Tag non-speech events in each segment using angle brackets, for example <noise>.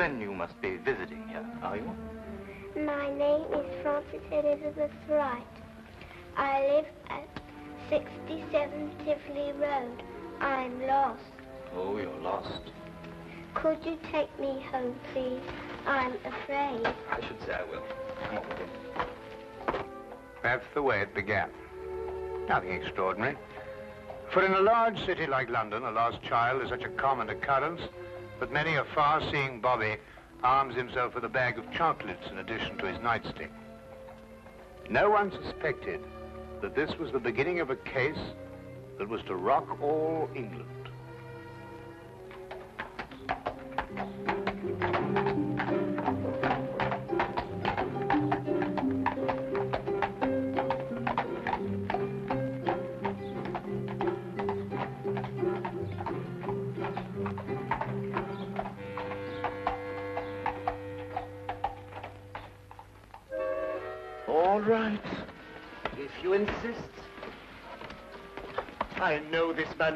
Then you must be visiting here, are you? My name is Frances Elizabeth Wright. I live at 67 Tivoli Road. I'm lost. Oh, you're lost. Could you take me home, please? I'm afraid. I should say I will. Come on with him. That's the way it began. Nothing extraordinary. For in a large city like London, a lost child is such a common occurrence that many a far-seeing bobby arms himself with a bag of chocolates in addition to his nightstick. No one suspected that this was the beginning of a case that was to rock all England.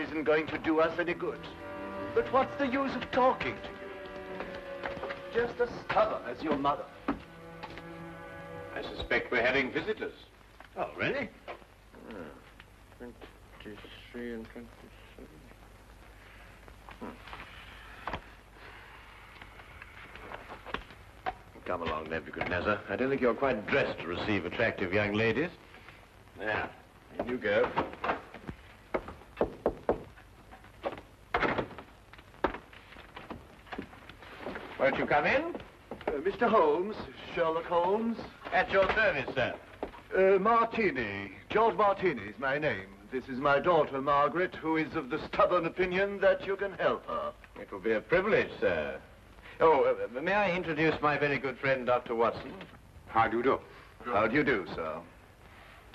Isn't going to do us any good. But what's the use of talking to you? Just as stubborn as your mother. I suspect we're having visitors. Oh, really? Twenty-three and twenty-seven. Hmm. Come along, Nebuchadnezzar. I don't think you're quite dressed to receive attractive young ladies. There, in you go. Won't you come in? Uh, Mr. Holmes, Sherlock Holmes. At your service, sir. Uh, Martini. George Martini is my name. This is my daughter, Margaret, who is of the stubborn opinion that you can help her. It will be a privilege, sir. Oh, uh, may I introduce my very good friend, Dr. Watson? How do you do? How do you do, sir?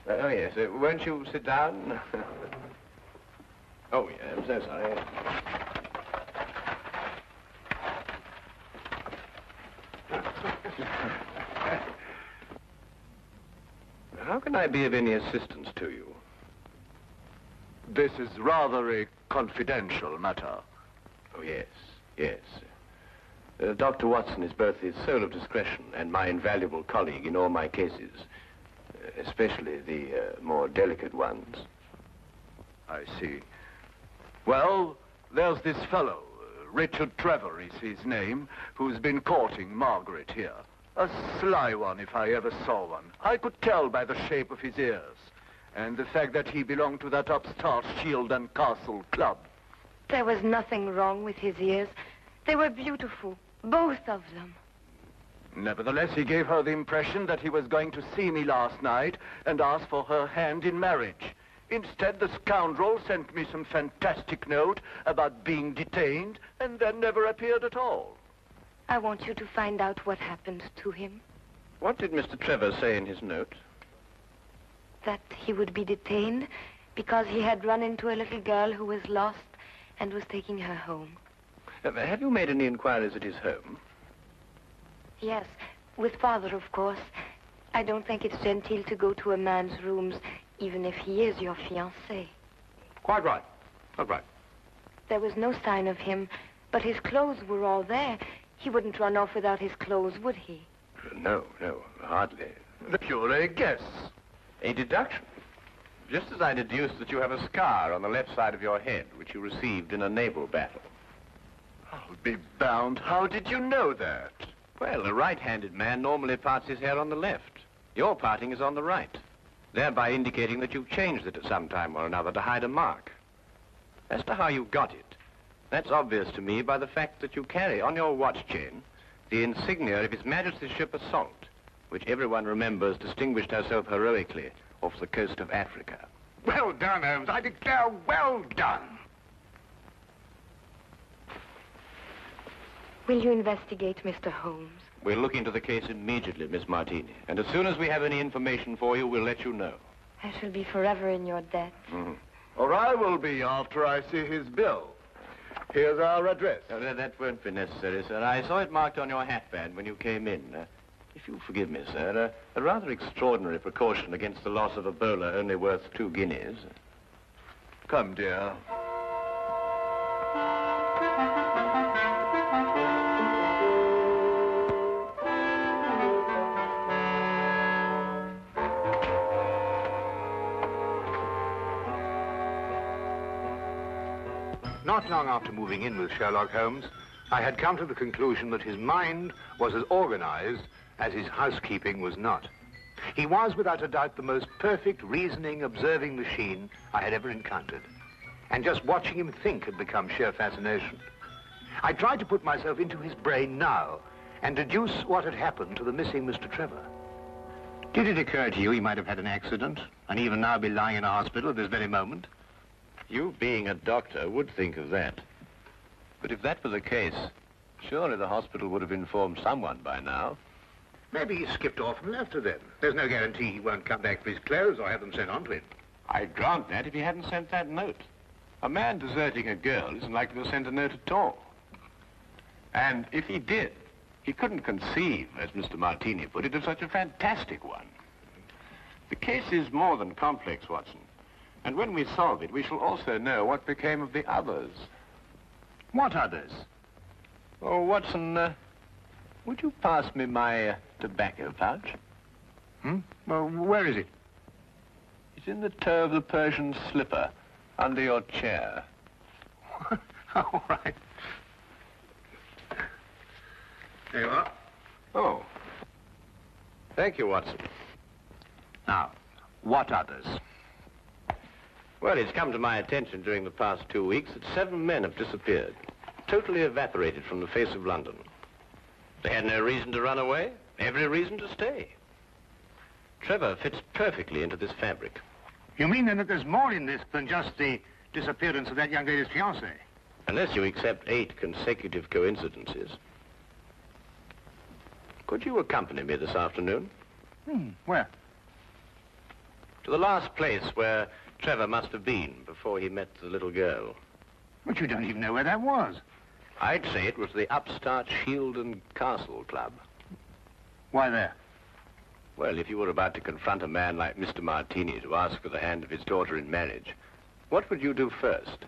Uh, oh, yes. Uh, won't you sit down? <laughs> oh, yeah, I'm so sorry. <laughs> How can I be of any assistance to you? This is rather a confidential matter. Oh, yes, yes. Uh, Dr. Watson is both the soul of discretion and my invaluable colleague in all my cases, uh, especially the uh, more delicate ones. I see. Well, there's this fellow, uh, Richard Trevor is his name, who's been courting Margaret here. A sly one, if I ever saw one. I could tell by the shape of his ears. And the fact that he belonged to that upstart Shield and Castle Club. There was nothing wrong with his ears. They were beautiful, both of them. Nevertheless, he gave her the impression that he was going to see me last night and ask for her hand in marriage. Instead, the scoundrel sent me some fantastic note about being detained and then never appeared at all. I want you to find out what happened to him. What did Mr. Trevor say in his note? That he would be detained because he had run into a little girl who was lost and was taking her home. Uh, have you made any inquiries at his home? Yes, with father, of course. I don't think it's genteel to go to a man's rooms, even if he is your fiancé. Quite right. Quite right. There was no sign of him, but his clothes were all there. He wouldn't run off without his clothes, would he? No, no, hardly. Pure guess. A deduction. Just as I deduced that you have a scar on the left side of your head, which you received in a naval battle. I'll be bound. How did you know that? Well, a right-handed man normally parts his hair on the left. Your parting is on the right, thereby indicating that you've changed it at some time or another to hide a mark. As to how you got it, that's obvious to me by the fact that you carry on your watch chain the insignia of His Majesty's ship Assault, which everyone remembers distinguished herself heroically off the coast of Africa. Well done, Holmes. I declare, well done. Will you investigate, Mr. Holmes? We'll look into the case immediately, Miss Martini. And as soon as we have any information for you, we'll let you know. I shall be forever in your debt. Mm-hmm. Or I will be after I see his bill. Here's our address. No, that, that won't be necessary, sir. I saw it marked on your hatband when you came in. Uh, if you'll forgive me, sir, uh, a rather extraordinary precaution against the loss of a bowler only worth two guineas. Come, dear. Not long after moving in with Sherlock Holmes, I had come to the conclusion that his mind was as organized as his housekeeping was not. He was, without a doubt, the most perfect reasoning, observing machine I had ever encountered. And just watching him think had become sheer fascination. I tried to put myself into his brain now and deduce what had happened to the missing Mr. Trevor. Did it occur to you he might have had an accident and even now be lying in a hospital at this very moment? You, being a doctor, would think of that. But if that were the case, surely the hospital would have informed someone by now. Maybe he skipped off and left her then. There's no guarantee he won't come back for his clothes or have them sent on to him. I'd grant that if he hadn't sent that note. A man deserting a girl isn't likely to send a note at all. And if he did, he couldn't conceive, as Mr. Martini put it, of such a fantastic one. The case is more than complex, Watson. And when we solve it, we shall also know what became of the others. What others? Oh, Watson, uh, would you pass me my uh, tobacco pouch? Hmm? Well, where is it? It's in the toe of the Persian slipper, under your chair. <laughs> All right. There you are. Oh. Thank you, Watson. Now, what others? Well, it's come to my attention during the past two weeks that seven men have disappeared, totally evaporated from the face of London. They had no reason to run away, every reason to stay. Trevor fits perfectly into this fabric. You mean then that there's more in this than just the disappearance of that young lady's fiancé? Unless you accept eight consecutive coincidences. Could you accompany me this afternoon? Hmm, where? To the last place where Trevor must have been before he met the little girl. But you don't even know where that was. I'd say it was the upstart Shield and Castle Club. Why there? Well, if you were about to confront a man like Mr. Martini to ask for the hand of his daughter in marriage, what would you do first?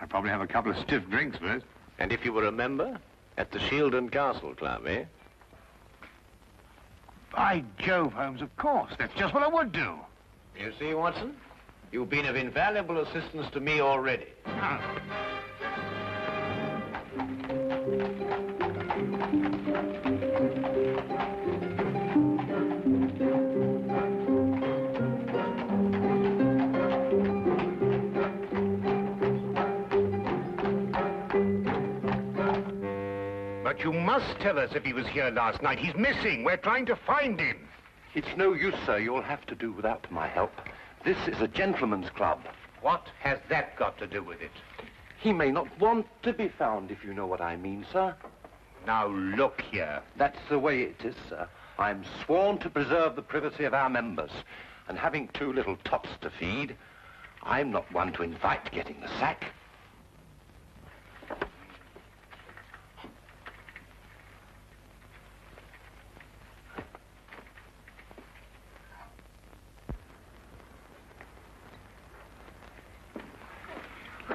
I'd probably have a couple of stiff drinks first. And if you were a member? At the Shield and Castle Club, eh? By Jove, Holmes, of course. That's just what I would do. You see, Watson? You've been of invaluable assistance to me already. But you must tell us if he was here last night. He's missing. We're trying to find him. It's no use, sir. You'll have to do without my help. This is a gentleman's club. What has that got to do with it? He may not want to be found, if you know what I mean, sir. Now, look here. That's the way it is, sir. I'm sworn to preserve the privacy of our members. And having two little tots to feed, I'm not one to invite getting the sack.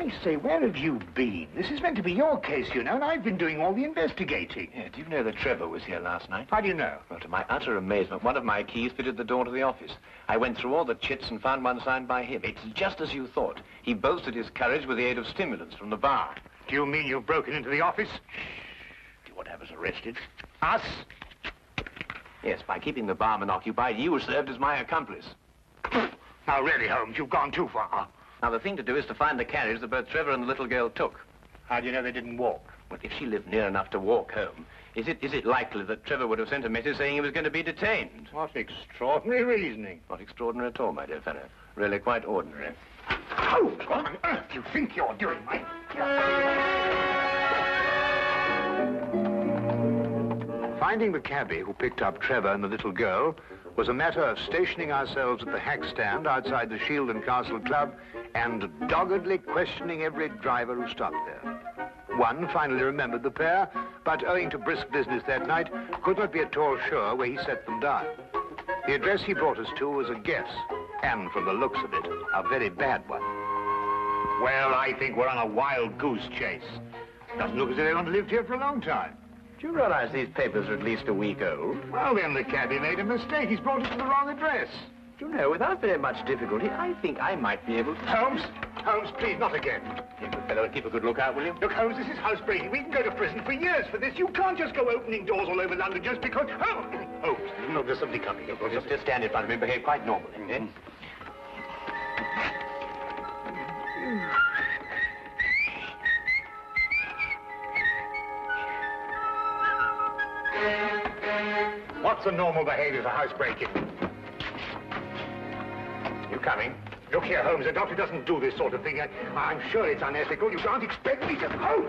I say, where have you been? This is meant to be your case, you know, and I've been doing all the investigating. Yeah, do you know that Trevor was here last night? How do you know? Well, to my utter amazement, one of my keys fitted the door to the office. I went through all the chits and found one signed by him. It's just as you thought. He boasted his courage with the aid of stimulants from the bar. Do you mean you've broken into the office? Do you want to have us arrested? Us? Yes, by keeping the barman occupied, you served as my accomplice. Now, really, Holmes, you've gone too far. Now, the thing to do is to find the carriage that both Trevor and the little girl took. How do you know they didn't walk? Well, if she lived near enough to walk home, is it, is it likely that Trevor would have sent a message saying he was going to be detained? What extraordinary reasoning. Not extraordinary at all, my dear fellow. Really quite ordinary. Oh, what on earth do you think you're doing, Mike? Finding the cabby who picked up Trevor and the little girl was a matter of stationing ourselves at the hack stand outside the Shield and Castle Club and doggedly questioning every driver who stopped there. One finally remembered the pair, but owing to brisk business that night, could not be at all sure where he set them down. The address he brought us to was a guess, and from the looks of it, a very bad one. Well, I think we're on a wild goose chase. Doesn't look as if they lived here for a long time. Do you realize these papers are at least a week old? Well, then the cabbie made a mistake. He's brought it to the wrong address. Do you know, without very much difficulty, I think I might be able to... Holmes, Holmes, please, not again. You good fellow, keep a good lookout, will you? Look, Holmes, this is housebreaking. We can go to prison for years for this. You can't just go opening doors all over London just because... Oh, Holmes, no, there's somebody coming. Look, Just, just stand in front of me and behave quite normally, eh? What's the normal behavior for housebreaking? You coming? Look here, Holmes, a doctor doesn't do this sort of thing. I, I'm sure it's unethical. You can't expect me to... Oh!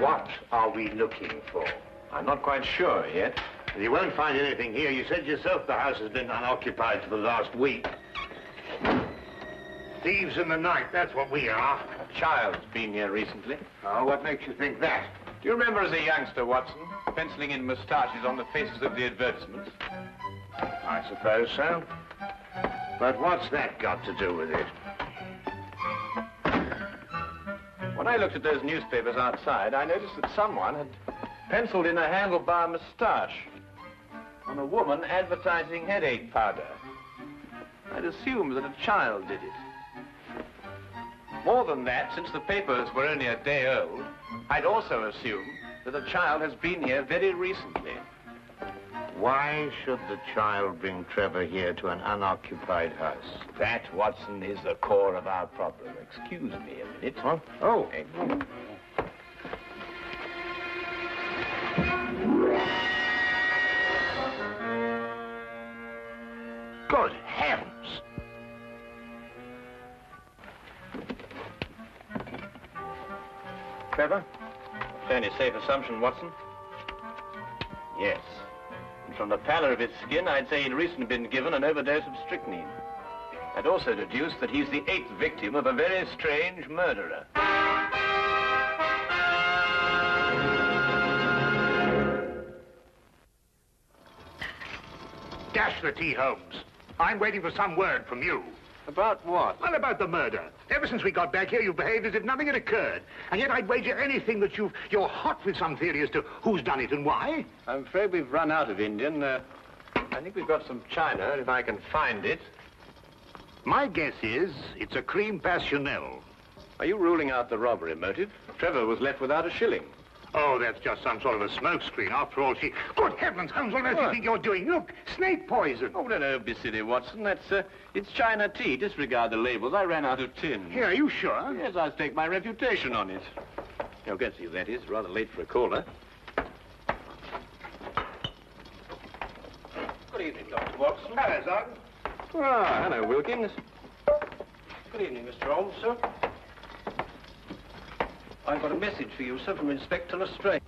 What are we looking for? I'm not quite sure yet. You won't find anything here. You said yourself the house has been unoccupied for the last week. Thieves in the night, that's what we are. A child's been here recently. Oh, what makes you think that? Do you remember as a youngster, Watson, penciling in moustaches on the faces of the advertisements? I suppose so. But what's that got to do with it? When I looked at those newspapers outside, I noticed that someone had penciled in a handlebar moustache on a woman advertising headache powder. I'd assumed that a child did it. More than that, since the papers were only a day old, I'd also assumed that a child has been here very recently. Why should the child bring Trevor here to an unoccupied house? That, Watson, is the core of our problem. Excuse me a minute. Huh? Oh. Good safe assumption, Watson. Yes. And from the pallor of his skin, I'd say he'd recently been given an overdose of strychnine. I'd also deduce that he's the eighth victim of a very strange murderer. Dash the tea, Holmes. I'm waiting for some word from you. About what? Well, about the murder? Ever since we got back here, you've behaved as if nothing had occurred. And yet I'd wager anything that you've, you're hot with some theory as to who's done it and why. I'm afraid we've run out of Indian. Uh, I think we've got some China, if I can find it. My guess is it's a crime passionnel. Are you ruling out the robbery motive? Trevor was left without a shilling. Oh, that's just some sort of a smokescreen. After all, she... Good heavens, Holmes, what on earth do you think you're doing? Look, snake poison. Oh, no, no, be silly, Watson. That's, uh, it's China tea. Disregard the labels. I ran out of tin. Here, are you sure? Yes, I'll stake my reputation on it. You'll get you, that is. Rather late for a caller. Good evening, Dr. Watson. Hello, Sergeant. Ah, hello, Wilkins. Good evening, Mr. Holmes, sir. I've got a message for you, sir, from Inspector Lestrade.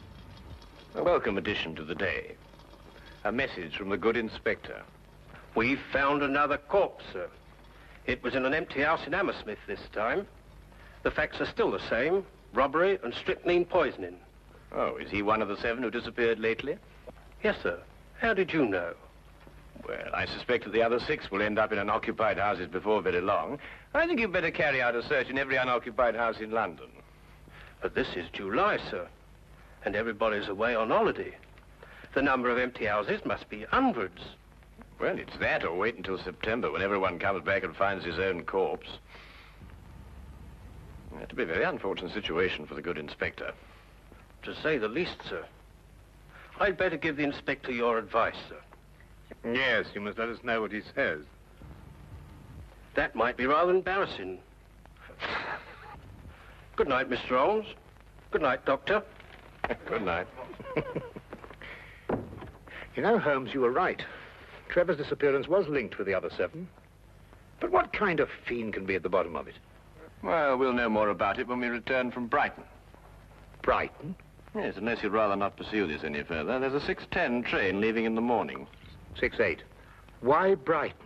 A welcome addition to the day. A message from the good inspector. We've found another corpse, sir. It was in an empty house in Hammersmith this time. The facts are still the same. Robbery and strychnine poisoning. Oh, is he one of the seven who disappeared lately? Yes, sir. How did you know? Well, I suspect that the other six will end up in unoccupied houses before very long. I think you'd better carry out a search in every unoccupied house in London. But this is July, sir. And everybody's away on holiday. The number of empty houses must be hundreds. Well, it's that or wait until September when everyone comes back and finds his own corpse. It'd be a very unfortunate situation for the good inspector. To say the least, sir. I'd better give the inspector your advice, sir. Yes, you must let us know what he says. That might be rather embarrassing. Good night, Mr. Holmes. Good night, Doctor. <laughs> Good night. <laughs> You know, Holmes, you were right. Trevor's disappearance was linked with the other seven. But what kind of fiend can be at the bottom of it? Well, we'll know more about it when we return from Brighton. Brighton? Yes, unless you'd rather not pursue this any further. There's a 6.10 train leaving in the morning. Six eight. Why Brighton?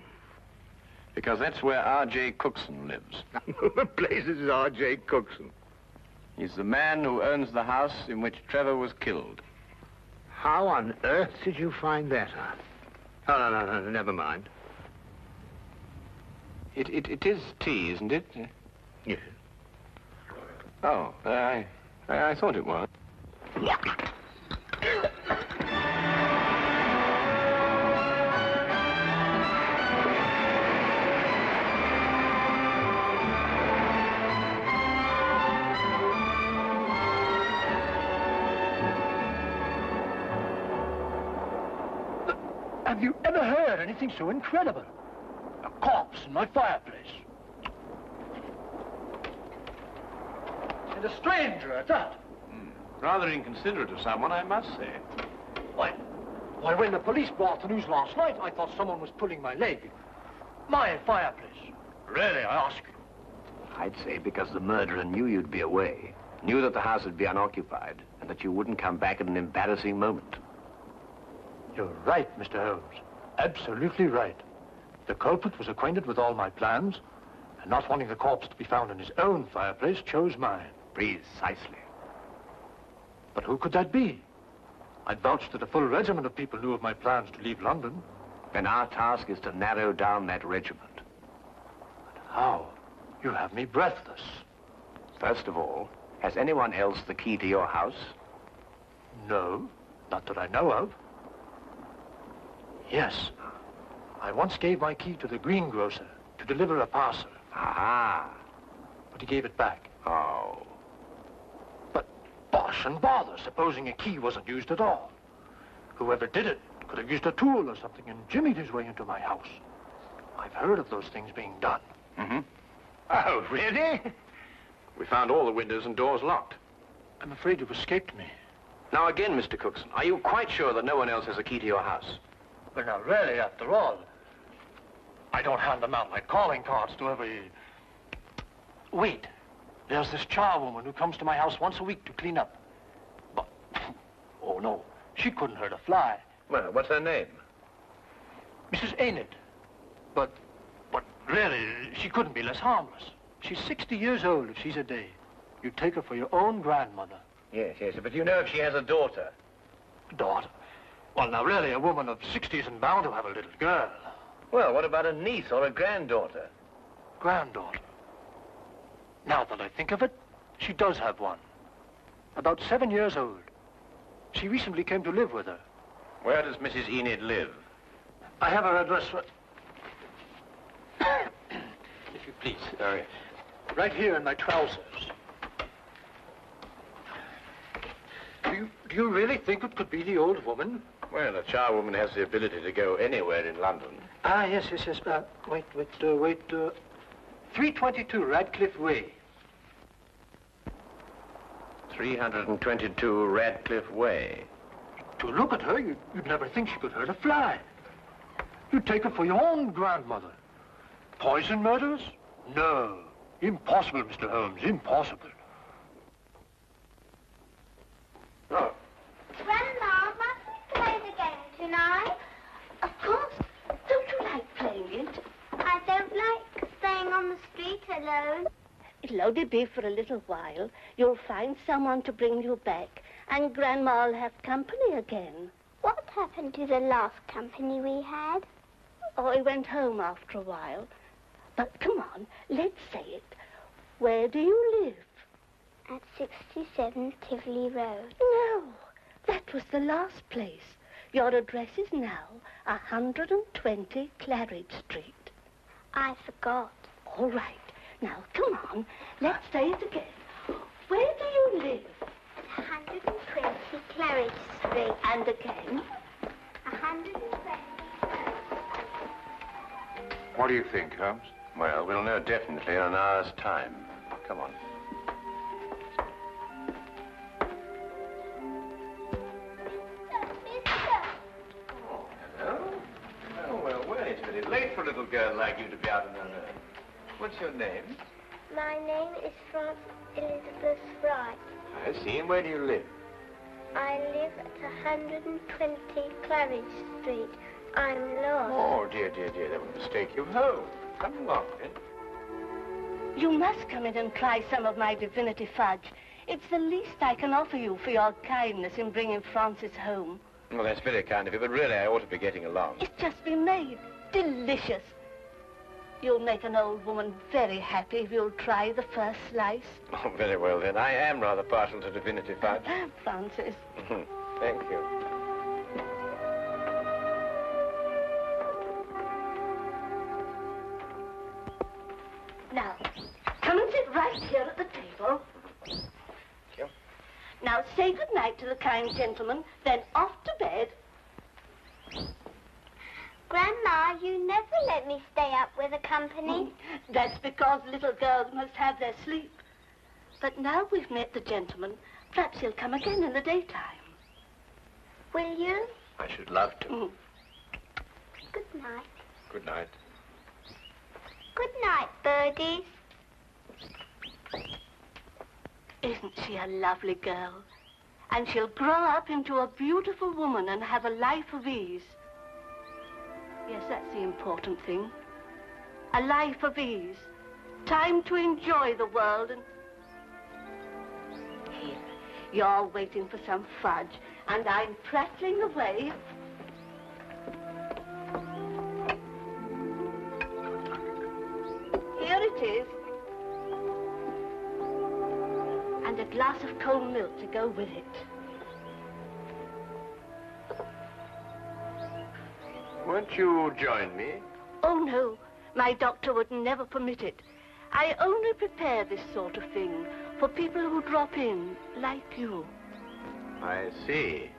Because that's where R.J. Cookson lives. <laughs> the place is R.J. Cookson. He's the man who owns the house in which Trevor was killed. How on earth did you find that out? Oh, no, no, no, never mind. It, it, it is tea, isn't it? Yes. Oh, I, I, I thought it was. <laughs> Have you ever heard anything so incredible? A corpse in my fireplace. And a stranger at that. Hmm. Rather inconsiderate of someone, I must say. Why, why, when the police brought the news last night, I thought someone was pulling my leg. My fireplace. Really, I ask you. I'd say because the murderer knew you'd be away, knew that the house would be unoccupied, and that you wouldn't come back at an embarrassing moment. You're right, Mr. Holmes. Absolutely right. The culprit was acquainted with all my plans, and not wanting the corpse to be found in his own fireplace, chose mine. Precisely. But who could that be? I'd vouched that a full regiment of people knew of my plans to leave London. Then our task is to narrow down that regiment. But how? You have me breathless. First of all, has anyone else the key to your house? No, not that I know of. Yes. I once gave my key to the greengrocer to deliver a parcel, Aha. but he gave it back. Oh. But bosh and bother, supposing a key wasn't used at all. Whoever did it could have used a tool or something and jimmied his way into my house. I've heard of those things being done. Mm-hmm. Oh, really? We found all the windows and doors locked. I'm afraid you've escaped me. Now again, Mr. Cookson, are you quite sure that no one else has a key to your house? Well, now, really, after all, I don't hand them out like calling cards to every... Wait. There's this charwoman who comes to my house once a week to clean up. But, <laughs> oh, no, she couldn't hurt a fly. Well, what's her name? Mrs. Enid. But, but really, she couldn't be less harmless. She's 60 years old if she's a day. You'd take her for your own grandmother. Yes, yes, but you know if she has a daughter. A Daughter. Well, now, really, a woman of 60 isn't bound to have a little girl. Well, what about a niece or a granddaughter? Granddaughter. Now that I think of it, she does have one. About seven years old. She recently came to live with her. Where does Mrs. Enid live? I have her address <coughs> if you please. Sorry. Right here in my trousers. Do you, do you really think it could be the old woman? Well, a charwoman has the ability to go anywhere in London. Ah, yes, yes, yes. Uh, wait, wait, uh, wait. Uh, 322 Radcliffe Way. 322 Radcliffe Way. To look at her, you'd, you'd never think she could hurt a fly. You'd take her for your own grandmother. Poison murders? No. Impossible, Mr. Holmes, impossible. Oh, Grandma, must we play game tonight? Of course. Don't you like playing it? I don't like staying on the street alone. It'll only be for a little while. You'll find someone to bring you back, and Grandma'll have company again. What happened to the last company we had? Oh, he went home after a while. But come on, let's say it. Where do you live? At 67 Tivoli Road. No, that was the last place. Your address is now 120 Claridge Street. I forgot. All right. Now, come on. Let's say it again. Where do you live? 120 Claridge Street. And again? 120. What do you think, Holmes? well, we'll know definitely in an hour's time. Come on. Little girl like you to be out on her own. What's your name? My name is Frances Elizabeth Wright. I see. And where do you live? I live at 120 Claridge Street. I'm lost. Oh, dear, dear, dear, that would mistake you home. Come along, then. You must come in and try some of my divinity fudge. It's the least I can offer you for your kindness in bringing Frances home. Well, that's very kind of you, but really I ought to be getting along. It's just been made. Delicious. You'll make an old woman very happy if you'll try the first slice. <laughs> Oh, very well then. I am rather partial to divinity <laughs> fudge. Frances. <laughs> Thank you. Now, come and sit right here at the table. you. Now, say good night to the kind gentleman, then off to bed. Grandma, you never let me stay up with the company. That's because little girls must have their sleep. But now we've met the gentleman, perhaps he'll come again in the daytime. Will you? I should love to. Mm. Good night. Good night. Good night, birdies. Isn't she a lovely girl? And she'll grow up into a beautiful woman and have a life of ease. Yes, that's the important thing. A life of ease. Time to enjoy the world and... Here, you're waiting for some fudge, and I'm prattling away. Here it is. And a glass of cold milk to go with it. Won't you join me? Oh, no. My doctor would never permit it. I only prepare this sort of thing for people who drop in, like you. I see.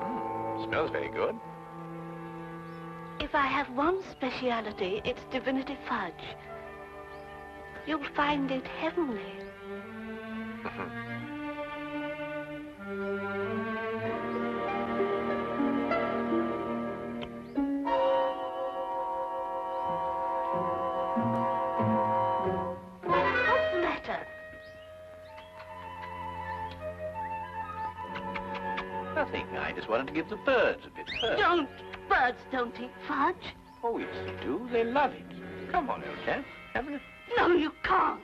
Mm, smells very good. If I have one speciality, it's divinity fudge. You'll find it heavenly. <laughs> Nothing. I just wanted to give the birds a bit first. Don't. Birds don't eat fudge. Oh, yes, they do. They love it. Come on, old chap. Have a... No, you can't.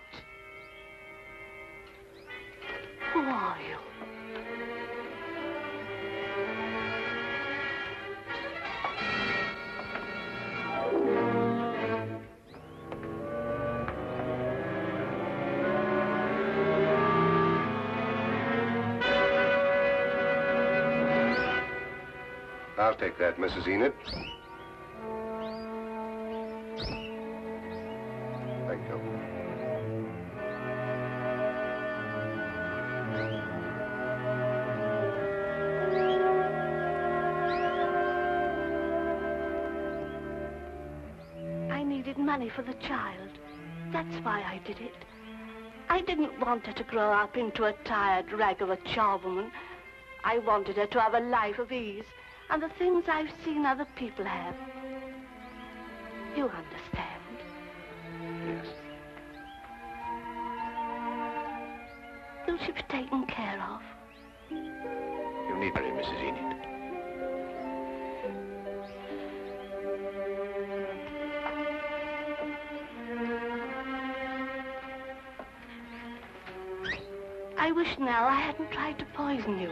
Take that, Mrs. Enid. Thank you. I needed money for the child. That's why I did it. I didn't want her to grow up into a tired rag of a charwoman. I wanted her to have a life of ease and the things I've seen other people have. You understand? Yes. Will she be taken care of? You need worry, Mrs. Enid. I wish now I hadn't tried to poison you.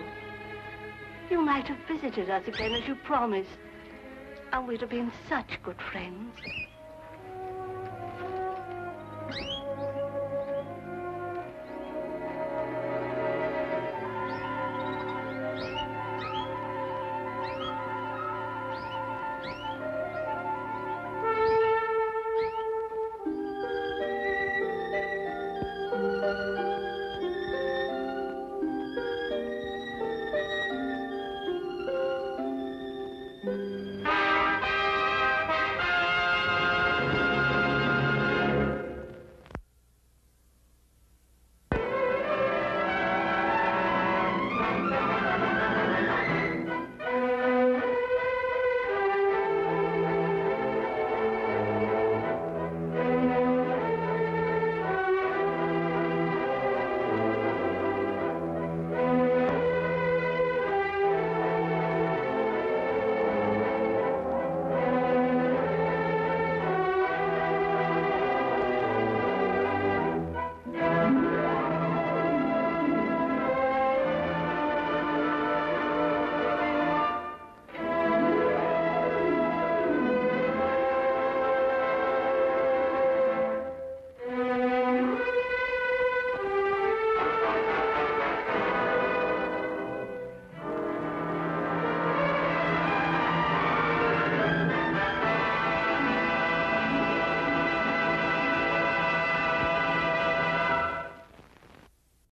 You might have visited us again as you promised. And we'd have been such good friends.